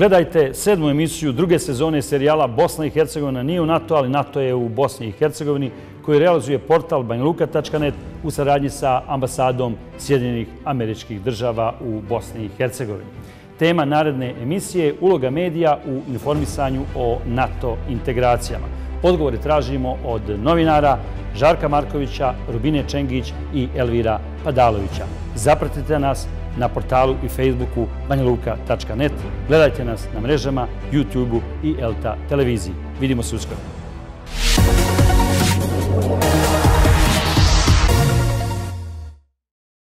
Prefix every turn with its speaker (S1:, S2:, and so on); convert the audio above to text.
S1: Gledajte sedmu emisiju druge sezone serijala Bosna i Hercegovina nije u NATO, ali NATO je u Bosni i Hercegovini, koji realizuje portal banjluka.net u saradnji sa ambasadom Sjedinjenih američkih država u Bosni i Hercegovini. Tema naredne emisije je uloga medija u informisanju o NATO integracijama. Odgovore tražimo od novinara Žarka Markovića, Rubine Čengić i Elvira Padalovića. Zapratite nas na portalu i Facebooku banjaluka.net. Gledajte nas na mrežama, YouTube-u i Elta televiziji. Vidimo se uskoro.